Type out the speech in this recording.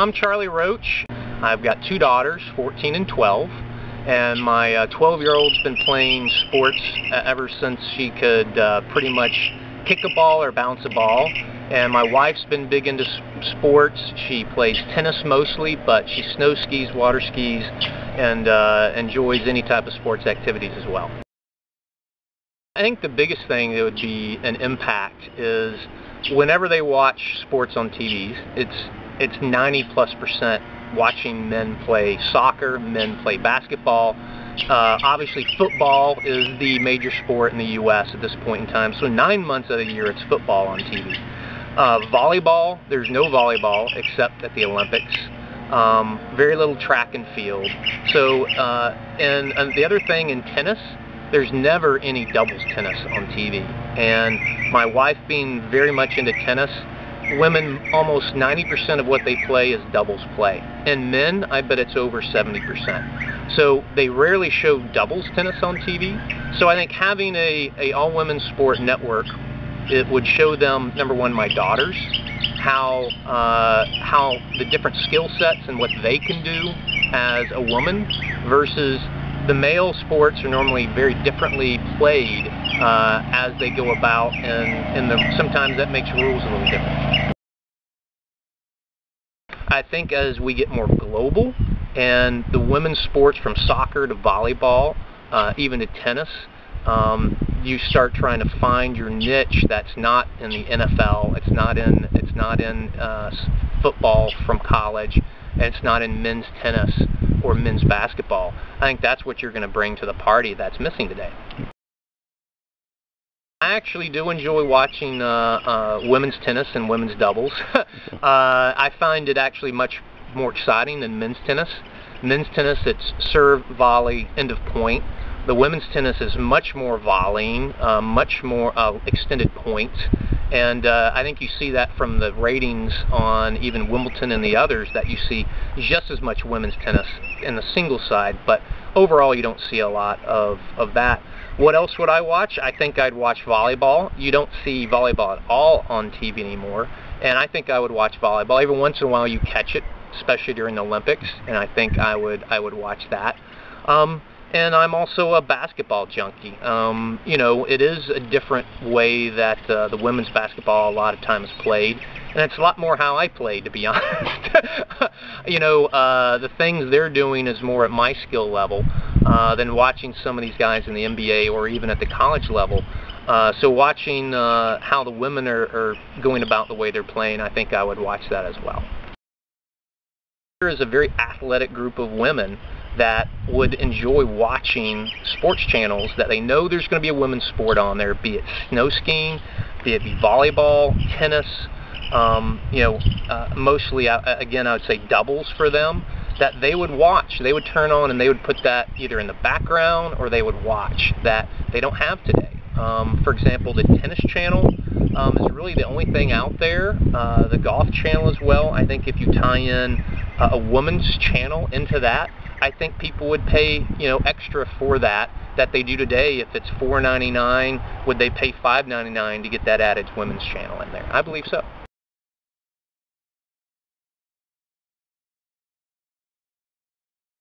I'm Charlie Roach. I've got two daughters, 14 and 12, and my 12-year-old's uh, been playing sports ever since she could uh, pretty much kick a ball or bounce a ball. And my wife's been big into sports. She plays tennis mostly, but she snow skis, water skis, and uh, enjoys any type of sports activities as well. I think the biggest thing that would be an impact is whenever they watch sports on TVs, it's it's 90 plus percent watching men play soccer, men play basketball. Uh, obviously, football is the major sport in the U.S. at this point in time. So nine months of the year, it's football on TV. Uh, volleyball, there's no volleyball except at the Olympics. Um, very little track and field. So, uh, and, and the other thing in tennis, there's never any doubles tennis on TV. And my wife being very much into tennis, women, almost 90% of what they play is doubles play. And men, I bet it's over 70%. So they rarely show doubles tennis on TV. So I think having a, a all-women sport network, it would show them, number one, my daughters, how, uh, how the different skill sets and what they can do as a woman versus the male sports are normally very differently played uh, as they go about, and, and the, sometimes that makes rules a little different. I think as we get more global and the women's sports from soccer to volleyball, uh, even to tennis, um, you start trying to find your niche that's not in the NFL, it's not in it's not in uh, football from college, and it's not in men's tennis or men's basketball. I think that's what you're going to bring to the party that's missing today. I actually do enjoy watching uh, uh, women's tennis and women's doubles. uh, I find it actually much more exciting than men's tennis. Men's tennis, it's serve, volley, end of point. The women's tennis is much more volleying, uh, much more uh, extended points, and uh, I think you see that from the ratings on even Wimbledon and the others that you see just as much women's tennis in the single side, but overall you don't see a lot of, of that. What else would I watch? I think I'd watch volleyball. You don't see volleyball at all on TV anymore, and I think I would watch volleyball. Every once in a while you catch it, especially during the Olympics, and I think I would I would watch that. Um, and I'm also a basketball junkie. Um, you know, it is a different way that uh, the women's basketball a lot of times played, and it's a lot more how I played, to be honest. you know, uh, the things they're doing is more at my skill level uh, than watching some of these guys in the NBA or even at the college level. Uh, so watching uh, how the women are, are going about the way they're playing, I think I would watch that as well. There is a very athletic group of women that would enjoy watching sports channels that they know there's going to be a women's sport on there, be it snow skiing, be it volleyball, tennis, um, you know, uh, mostly, uh, again, I would say doubles for them, that they would watch. They would turn on and they would put that either in the background or they would watch that they don't have today. Um, for example, the tennis channel um, is really the only thing out there. Uh, the golf channel as well. I think if you tie in uh, a woman's channel into that, I think people would pay, you know, extra for that that they do today. If it's $4.99, would they pay $5.99 to get that added to women's channel in there? I believe so.